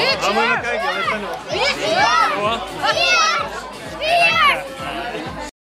别急，别急，别急，别急，